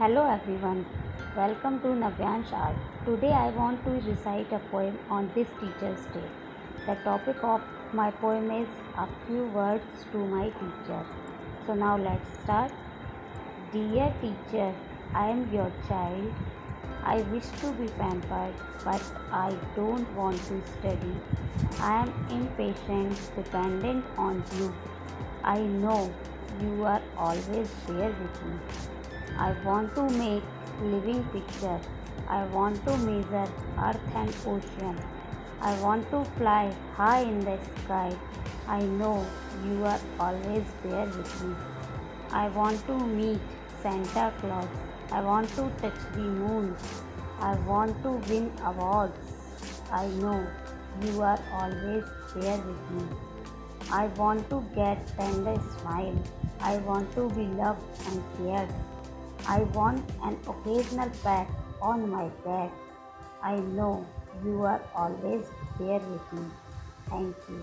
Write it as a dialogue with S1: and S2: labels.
S1: Hello everyone, welcome to Navyansh Art. Today I want to recite a poem on this Teacher's Day. The topic of my poem is A Few Words to My Teacher. So now let's start. Dear teacher, I am your child. I wish to be pampered, but I don't want to study. I am impatient, dependent on you. I know you are always there with me. I want to make living picture. I want to measure earth and ocean. I want to fly high in the sky. I know you are always there with me. I want to meet Santa Claus. I want to touch the moon. I want to win awards. I know you are always there with me. I want to get tender smile. I want to be loved and cared. I want an occasional pat on my back. I know you are always there with me. Thank you.